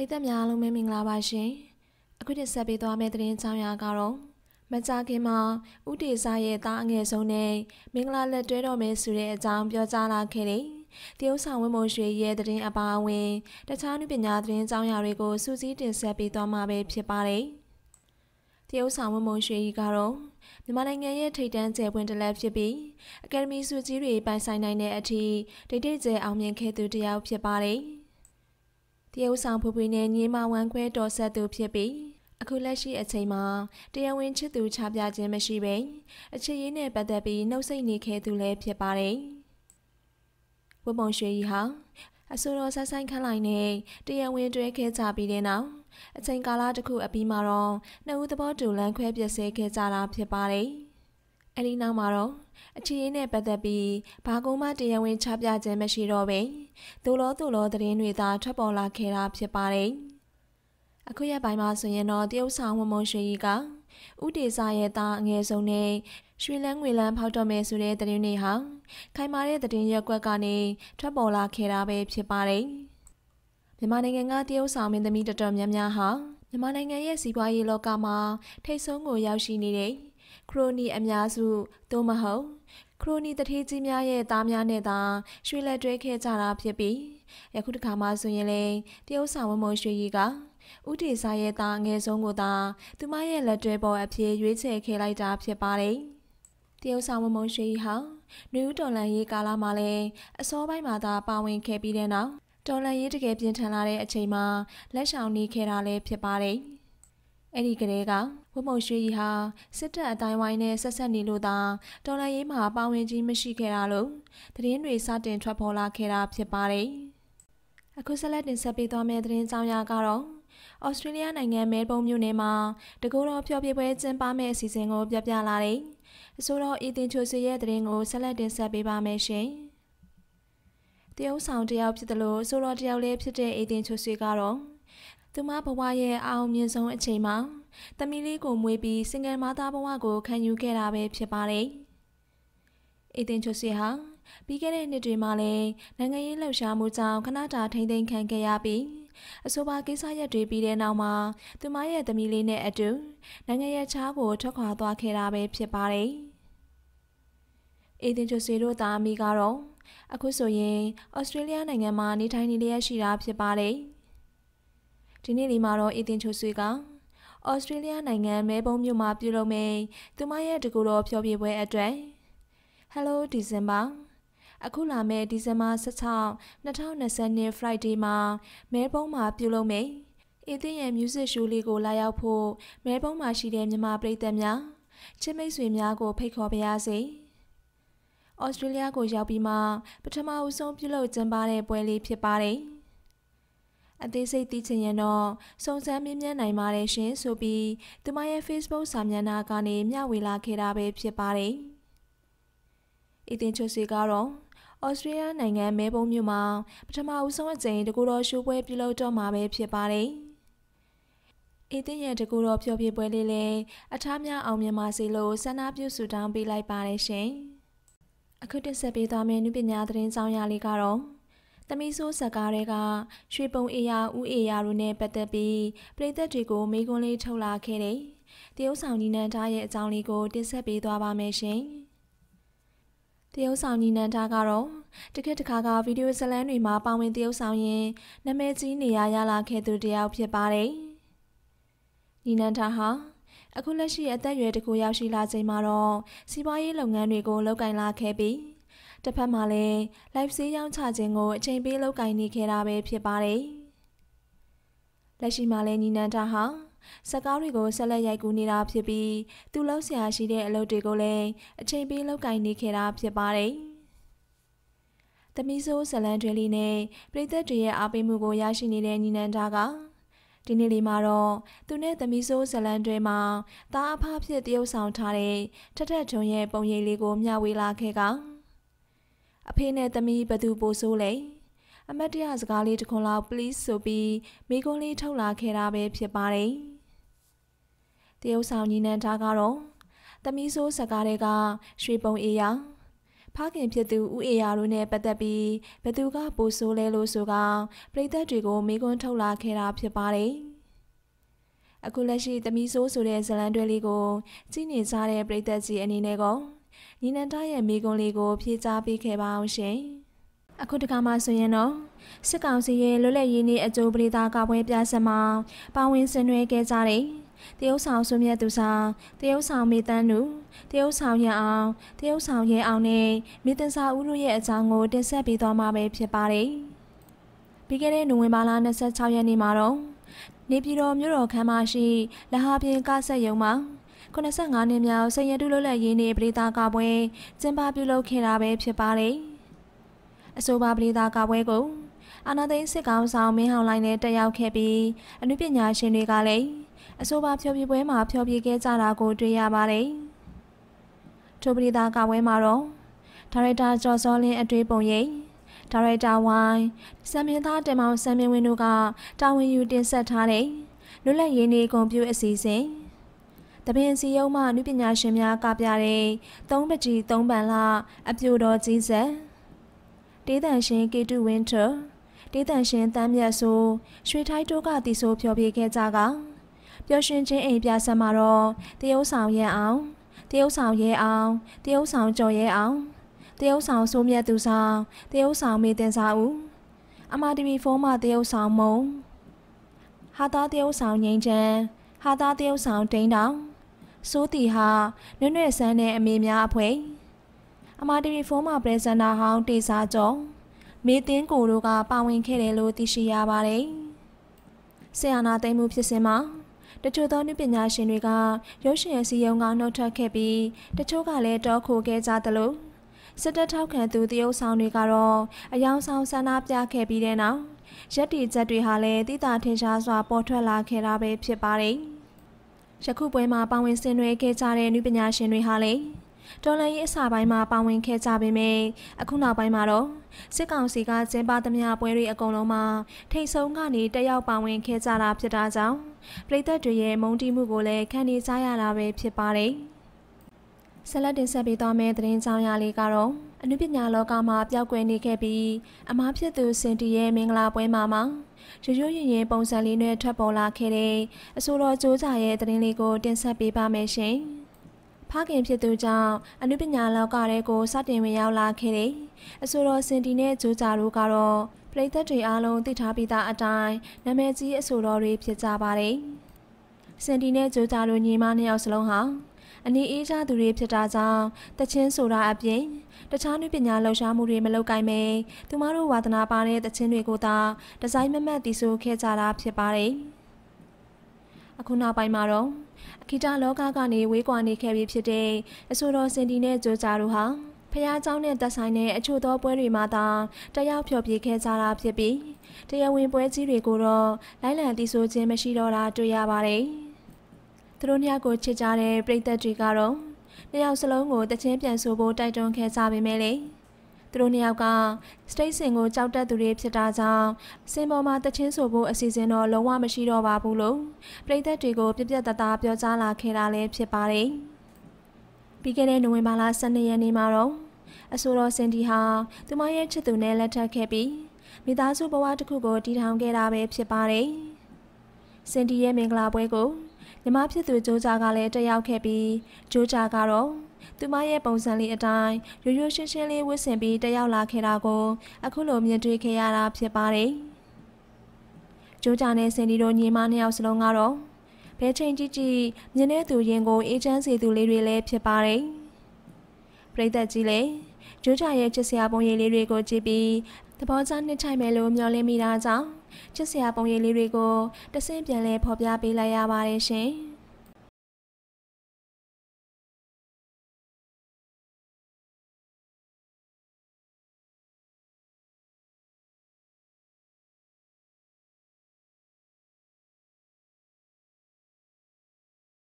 ရိသတ်များအားလုံးပဲမင်္ဂလာပါရှင်အခုတစ်ဆက်ပေးသွားမယ့်သတင်းချောင်းရာကတော့မကြခင်မှာဥတေစာရဲ့သားအငယ်ဆုံးနဲ့မင်္ဂလာလက်တွဲတော်မယ်ဆိုတဲ့အကြောင်းပြောကြားလာခဲ့တယ်တရုတ်ဆောင်ဝင်းမုံရွှေရဲ့သတင်းအပါအဝင် တခြားနုပညာသတင်းကြောင်းရာတွေကိုစူးစီးတင်ဆက်ပေးသွားမှာပဲဖြစ်ပါတယ်တရုတ်ဆောင်ဝင်းမုံရွှေကြီးကတော့မြန်မာနိုင်ငံရဲ့ထိပ်တန်းကျယ်ပွင့်တလက်ဖြစ်ပြီးအကယ်ဒမီဆုကြီးတွေပိုင်ဆိုင်နိုင်တဲ့အထိဒိတ်ဒိတ်ကျယ်အောင်မြင်ခဲ့သူတစ်ယောက်ဖြစ်ပါတယ်။ တရုတ်ဆောင်ဖွေးဖွေးနဲ့ညီမဝမ်းခွဲတော်ဆက်သူဖြစ်ပြီးအခုလက်ရှိအချိန်မှာတရားဝင်ချစ်သူချပြခြင်းမရှိပဲအချစ်ရေးနဲ့ပတ်သက်ပြီးနှုတ်ဆက်နေခဲ့သူလည်းဖြစ်ပါတယ်။ဝမုံရွှေကြီးဟာအဆိုတော်ဆက်ဆိုင်ခန့်လိုက်နဲ့တရားဝင်တွဲခဲ့ကြပြီးတဲ့နောက်အချိန်ကာလတစ်ခုအပြီးမှာတော့နှစ်ဦးသဘောတူလမ်းခွဲပြစ်စဲခဲ့ကြတာဖြစ်ပါတယ်။ အဲဒီနောက်မှာတော့အခြေအနေနဲ့ပတ်သက်ပြီးဘာကုန်းမှတရားဝင်ချပြခြင်းမရှိတော့ပဲသို့လောသို့လောသတင်းတွေသာထွက်ပေါ်လာခဲ့တာဖြစ်ပါတယ်။အခုရက်ပိုင်းမှာဆိုရင်တော့တရုတ်ဆောင်ဝမုံရွှေကြီးကဥတေစာရဲ့သားအငယ်ဆုံးနဲ့ရွှေလန်းငွေလန်းဖောက်တော့မယ်ဆိုတဲ့သတင်းတွေဟာခိုင်မာတဲ့သတင်းရက်ွက်ကနေထွက်ပေါ်လာခဲ့တာပဲဖြစ်ပါတယ်။မြန်မာနိုင်ငံကတရုတ်ဆောင်မင်းသမီးတော်တော်များများဟာမြန်မာနိုင်ငံရဲ့စီးပွားရေးလောကမှာထိတ်ဆုံးကိုရောက်ရှိနေတဲ့ ခရိုနီအများစုသို့မဟုတ်ခရိုနီတထေးကြီးများရဲ့သားများနဲ့သာရွှေလက်တွဲခဲ့ကြတာဖြစ်ပြီးယခုတစ်ခါမှဆိုရင်လေတရုတ်ဆောင်ဝမုံရွှေကြီးကဥတီစာရဲ့သားငယ်ဆုံးကိုသာသူမရဲ့လက်တွဲပေါ်အဖြစ်ရွေးချယ်ခဲ့လိုက်တာဖြစ်ပါတယ်တရုတ်ဆောင်ဝမုံရွှေကြီးဟာနယူးတော်လန်ရေးကာလမှာလည်းအစောပိုင်းမှာသာပါဝင်ခဲ့ပြီးတဲ့နောက်တော်လန်ရေးတကယ်ပြင်းထန်လာတဲ့အချိန်မှာလက်ဆောင်နေခဲ့တာလည်းဖြစ်ပါတယ်။ အဲ့ဒီကလေးကဝမုံရွှေကြီးဟာစစ်တပ်အတိုင်းဝိုင်းနဲ့ဆက်ဆက်နေလို့သာတော်လိုင်းရေးမှာပါဝင်ခြင်းမရှိခဲ့တာလို့သတင်းတွေစတင်ထွက်ပေါ်လာခဲ့တာဖြစ်ပါတယ်။အခုဆက်လက်တင်ဆက်ပေးသွားမယ့်သတင်းကြောင်းရာကတော့ဩစတြေးလျနိုင်ငံမဲလ်ဘုန်းမြို့နယ်မှာတကူတော်ဖျော်ဖြေပွဲကျင်းပမယ့်အစီအစဉ်ကိုပြပြလာတယ်။အဆိုတော်အီတင်ချိုဆွေရဲ့သတင်းကိုဆက်လက်တင်ဆက်ပေးပါမယ်ရှင်။တရုတ်ဆောင်တယောက်ဖြစ်တယ်လို့အဆိုတော်တယောက်လည်းဖြစ်တဲ့အီတင်ချိုဆွေကတော့ သူမဘဝရဲ့အအောင်မြင်ဆုံးအချိန်မှာသမီးလေးကိုမွေးပြီးစင်ငယ်မသားဘဝကိုခံယူခဲ့တာပဲဖြစ်ပါတယ်။အေတင်ချိုစီဟာပြီးခဲ့တဲ့နှစ်တွေမှာလည်းနိုင်ငံရေးလှုပ်ရှားမှုကြောင့်ခဏတာထိမ့်သိမ်းခံခဲ့ရပြီးအဆိုပါကိစ္စရပ်တွေပြီးတဲ့နောက်မှာသူမရဲ့သမီးလေးနဲ့အတူနိုင်ငံရဲ့ချားကိုထွက်ခွာသွားခဲ့တာပဲဖြစ်ပါတယ်။အေတင်ချိုစီတို့သားအမိကတော့အခုဆိုရင်ဩစတြေးလျနိုင်ငံမှာနေထိုင်နေလျက်ရှိတာဖြစ်ပါတယ်။ ဒီနေ့လေးမှာတော့အီတင်ချိုဆွေကဩစတြေးလျနိုင်ငံမဲဘုံမြို့မှာပြုလုပ်မယ့်သူမရဲ့တကူတော်ဖျော်ဖြေပွဲအတွက် Hello December အခုလာမယ့်ဒီဇင်ဘာ16 2020 Friday မှာမဲဘုံမှာပြုလုပ်မယ့်အင်းသင်းရဲ့ music show လေးကိုလာရောက်ဖို့မဲဘုံမှာရှိတဲ့မြန်မာပရိသတ်များချစ်မိတ်ဆွေများကိုဖိတ်ခေါ်ပါရစေ။ဩစတြေးလျကိုရောက်ပြီးမှပထမဦးဆုံးပြုလုပ်ကျင်းပတဲ့ပွဲလေးဖြစ်ပါတယ်။ အသေးစိတ်သိချင်ရင်တော့စုံစမ်းမေးမြန်းနိုင်ပါတယ်ရှင်ဆိုပြီးသူမရဲ့ Facebook စာမျက်နှာကနေမျှဝေလာခဲ့တာပဲဖြစ်ပါတယ်။အီတင်ချိုစီကတော့ဩစတြေးလျနိုင်ငံမဲဘုံမြို့မှာပထမဦးဆုံးအကြိမ်တကူတော်ရှိုးပွဲပြုလုပ်တော့မှာပဲဖြစ်ပါတယ်။အီတင်ရဲ့တကူတော်ဖျော်ဖြေပွဲလေးလည်းအထားများအောင်မြင်ပါစေလို့ဆန္ဒပြုဆုတောင်းပေးလိုက်ပါတယ်ရှင်။အခုတင်ဆက်ပေးသွားမယ့်နုပညာသတင်းဆောင်ရလေးကတော့ သမီးဆိုးဇက်ကားတွေကရွှေပုံအေယာဦးအေယာတို့နဲ့ပတ်သက်ပြီးပြည်သက်တွေကိုမိကွန်းလေးထုတ်လာခဲ့တဲ့တရုတ်ဆောင်ညီနန်းသားရဲ့အကြောင်းလေးကိုတင်ဆက်ပေးသွားပါမယ်ရှင်။တရုတ်ဆောင်ညီနန်းသားကတော့တခက်တခါကဗီဒီယိုဇလန်းတွေမှာပါဝင်တရုတ်ဆောင်ရင်နာမည်ကြီးနေရရလာခဲ့သူတယောက်ဖြစ်ပါတယ်။ညီနန်းသားဟာအခုလက်ရှိအသက်အရွယ်တကူရောက်ရှိလာချိန်မှာတော့စီးပွားရေးလုပ်ငန်းတွေကိုလုပ်ကင်လာခဲ့ပြီး တစ်ဖက်မှာလည်း live ဆေးရောင်းချခြင်းကိုအချိန်ပေးလုပ်ကင်နေခဲ့တာပဲဖြစ်ပါတယ်။လက်ရှိမှာလည်းညီနန္ဒာဟာစကားတွေကိုဆက်လက်ရိုက်ကူးနေတာဖြစ်ပြီးသူလှုပ်ရှားရှိတဲ့အလုပ်တွေကိုလည်းအချိန်ပေးလုပ်ကင်နေခဲ့တာဖြစ်ပါတယ်။သမီးဆိုးဇလန်တွေလေးနဲ့ပြည်သက်တွေရဲ့အားပေးမှုကိုရရှိနေတဲ့ညီနန္ဒာကဒီနေ့လေးမှာတော့သူနဲ့သမီးဆိုးဇလန်တွေမှာတားအဖဖြစ်တရုပ်ဆောင်ထားတဲ့ထထထုံရဲ့ပုံရိပ်လေးကိုမျှဝေလာခဲ့က အဖေနဲ့သမီးဘသူပို့ဆိုးလဲအမတ်တရစကားလေးတစ်ခွန်းလောက် please ဆိုပြီးမိကုန်းလေးထုတ်လာခဲ့တာပဲဖြစ်ပါတယ်တရုတ်ဆောင်ညီနန်းသားကတော့သမီးဆိုးစကားတွေကရွှေပုံအေးရဖခင်ဖြစ်သူဦးအေယာတို့နဲ့ပတ်သက်ပြီးဘသူကပိုဆိုးလဲလို့ဆိုကပရိသတ်တွေကိုမေးခွန်းထုတ်လာခဲ့တာဖြစ်ပါတယ်။အခုလက်ရှိသမီးဆိုးဆိုတဲ့ဇလန်တွဲလေးကိုကြည့်နေကြတဲ့ပရိသတ်ကြီးအနေနဲ့ကော ညီနန္ဒရဲ့မေးခွန်းလေးကိုဖြေကြားပေးခဲ့ပါအောင်ရှင်။အခုတခါမှဆိုရင်တော့စစ်ကောင်စီရဲ့လွတ်လပ်ရေးနေ့အကြိုပရိသတ်ကပွဲပြဆက်မှာပါဝင်ဆင်နွှဲခဲ့ကြတဲ့တရုတ်ဆောင်ဆွမြတ်သူဆောင်တရုတ်ဆောင်မေတန်းနုတရုတ်ဆောင်ရအောင်တရုတ်ဆောင်ရဲအောင်နဲ့မိသင်စာဦးတို့ရဲ့အကြောင်းကိုတင်ဆက်ပေးသွားမှာပဲဖြစ်ပါတယ်။ပြီးခဲ့တဲ့နိုဝင်ဘာလ26ရက်နေ့မှာတော့နေပြည်တော်မြို့တော်ခမ်းမရှိလဟာပြင်ကဆက်ရုံမှာ 85နှစ်မြောက်စရတုလွတ်လပ်ရေးနေ့ပြည်သားကပွဲကျင်းပပြုလုပ်ခဲ့တာပဲဖြစ်ပါတယ်။အဆိုပါပြည်သားကပွဲကိုအာနာသိန်းစစ်ကောင်ဆောင်မင်းဟောင်းလိုင်းနဲ့တက်ရောက်ခဲ့ပြီးအနုပညာရှင်တွေကလည်းအဆိုပါဖျော်ဖြေပွဲမှာဖျော်ဖြေခဲ့ကြတာကိုတွေ့ရပါတယ်။ထိုပရိသတ်ကပွဲမှာတော့ဒါရိုက်တာကျော်စောလင်းအတွေ့ပုံရိပ်ဒါရိုက်တာဝိုင်းစံမြင့်သားတင်မောင်စံမြင့်ဝင်းတို့ကတာဝန်ယူတင်ဆက်ထားတဲ့လွတ်လပ်ရေးနေ့ကွန်ပျူတာအစီအစဉ် တပင်စီယုံမှနုပညာရှင်များကပြတဲ့သုံးပကြီးသုံးပန်လအပြိုတော်ကြီးဆက်ဒေသန်ရှင်ကေတုဝင်းထဒေသန်ရှင်တမ်းမြတ်ဆိုရွှေထိုက်တို့ကတီဆိုဖျော်ဖြေခဲ့ကြကပျော်ရွှင်ခြင်းအိမ်ပြဆက်မှာတော့တရုတ်ဆောင်ရဲအောင်တရုတ်ဆောင်ရဲအောင်တရုတ်ဆောင်ကြော်ရဲအောင်တရုတ်ဆောင်စိုးမြတ်သူဆောင်တရုတ်ဆောင်မေတင်စာဦးအမတီဗီဖုန်းမှတရုတ်ဆောင်မုံဟာသားတရုတ်ဆောင်ငိမ့်ချမ်းဟာသားတရုတ်ဆောင်တိန်းတောင် စိုးတီဟာနွဲ့နွဲ့ဆန်းတဲ့အမေများအဖွဲအမတီဗီဖုန်းမှပရက်ဇန်တာဟောင်းတေစာကျော်မေတင်းကိုတို့ကပါဝင်ခဲ့တယ်လို့သိရှိရပါတယ်ဆရာနာသိမ်းမှုဖြစ်စဉ်မှာတချို့သောနုပညာရှင်တွေကရုပ်ရှင်အစည်းအရုံးကနှုတ်ထွက်ခဲ့ပြီးတချို့ကလည်းတောခိုခဲ့ကြသလိုစစ်တပ်ထောက်ခံသူတရုတ်ဆောင်တွေကတော့အယောင်ဆောင်ဆန္ဒပြခဲ့ပြီးတဲ့နောက်ရက်တီချက်တွေဟာလည်းတိတာထင်ရှားစွာပေါ်ထွက်လာခဲ့တာပဲဖြစ်ပါတယ်။ ယခုပွဲမှာပါဝင်ဆင်နွှဲခဲ့ကြတဲ့နုပညာရှင်တွေဟာလည်းတော်လန်ရေးအစာပိုင်းမှာပါဝင်ခဲ့ကြပေမဲ့အခုနောက်ပိုင်းမှာတော့စစ်ကောင်စီကကျင်းပသမျှပွဲတွေအကုန်လုံးမှာထိတ်ဆုံးကနေတက်ရောက်ပါဝင်ခဲ့ကြတာဖြစ်တာကြောင့်ပြည်သက်တွေရဲ့မုန်းတီးမှုကိုလည်းခံနေကြရတာပဲဖြစ်ပါတယ်။ဆက်လက်တင်ဆက်ပေးသွားမယ့်သတင်းကြောင်းရာလေးကတော့ အနုပညာလောကမှာပျောက်ကွယ်နေခဲ့ပြီးအမားဖြစ်သူစင်တီရဲ့မင်္ဂလာပွဲမှာမှာရိုးရိုးရင်ရင်ပုံစံလေးနဲ့ထွက်ပေါ်လာခဲ့တဲ့အဆိုတော်ကြိုးကြရဲ့သတင်းလေးကိုတင်ဆက်ပေးပါမယ်ရှင်။ဖခင်ဖြစ်သူကြောင့်အနုပညာလောကထဲကိုစတင်ဝင်ရောက်လာခဲ့တယ်။အဆိုတော်စင်တီနဲ့ဂျိုဂျာတို့ကတော့ပရိသတ်တွေအားလုံးသိထားပြီးသားအတိုင်းနာမည်ကြီးအဆိုတော်တွေဖြစ်ကြပါတယ်။စင်တီနဲ့ဂျိုဂျာတို့ညီမနှစ်ယောက်စလုံးဟာ အနီးအေးကြသူတွေဖြစ်တာကြောင့်တချင်းဆိုတာအပြင်တခြားနုပညာလှူရှားမှုတွေမလုပ်ကိုင်မဲသူမတို့ဝါသနာပါတဲ့တချင်းတွေကိုသာဒီဇိုင်းမမတ်တီဆိုခဲ့ကြတာဖြစ်ပါတယ်။အခုနောက်ပိုင်းမှာတော့ဂီတလောကကနေဝေးကွာနေခဲ့ပြီးဖြစ်တဲ့အဆိုတော်စင်တီနဲ့ဂျိုဂျာတို့ဟာဖះเจ้าနဲ့သက်ဆိုင်တဲ့အချို့သောပွဲတွေမှာသာတရားဖျော်ဖြေခဲ့ကြတာဖြစ်ပြီးတရားဝင်ပွဲကြီးတွေကိုတော့လိုင်းလံတီးဆိုခြင်းမရှိတော့တာတွေ့ရပါတယ်။ သူတို့ညကိုချစ်ကြတဲ့ပရိသတ်တွေကတော့နှစ်ယောက်စလုံးကိုတချင်းပြန်ဆိုဖို့တိုက်တွန်းခဲ့ကြပေမဲ့လေ။သူတို့နှစ်ယောက်ကစတိတ်စင်ကိုကြောက်တက်သူတွေဖြစ်တာကြောင့်စင်ပေါ်မှာတချင်းဆိုဖို့အစီအစဉ်တော့လုံးဝမရှိတော့ပါဘူးလို့ပြည်သက်တွေကိုပြပြတသားပြောကြားလာခဲ့တာလည်းဖြစ်ပါတယ်။ပြီးခဲ့တဲ့နိုဝင်ဘာလ12ရက်နေ့မှာတော့အဆိုတော်စင်ဒီဟာသူမရဲ့ချစ်သူနဲ့လက်ထပ်ခဲ့ပြီးမိသားစုဘဝတစ်ခုကိုတည်ထောင်ခဲ့တာပဲဖြစ်ပါတယ်။စင်ဒီရဲ့မင်္ဂလာပွဲကို ညီမဖြစ်သူဂျိုးဂျာကလည်းတက်ရောက်ခဲ့ပြီးဂျိုးဂျာကတော့သူမရဲ့ပုံစံလေးအတိုင်းရိုးရိုးရှင်းရှင်းလေးဝတ်ဆင်ပြီးတက်ရောက်လာခဲ့တာကိုအခုလိုမြင်တွေ့ခဲ့ရတာဖြစ်ပါတယ်။ကျိုးကြနဲ့စင်ဒီတို့ညီမနှစ်ယောက်စလုံးကတော့ဘဲချိန်ကြည့်ကြည့်မြင်တဲ့သူရင်ကိုအေးချမ်းစေသူလေးတွေလည်းဖြစ်ပါတယ်။ပရိသတ်ကြီးလည်းကျိုးကြရဲ့ချစ်စရာပုံရိပ်လေးတွေကိုကြည့်ပြီးသဘောကျနှစ်ထိုက်မယ်လို့မျှော်လင့်မိတာကြောင့် ချစ်စရာပုံရိပ်လေးတွေကိုတဆင့်ပြန်လဲဖော်ပြပေးလိုက်ရပါတယ်ရှင်။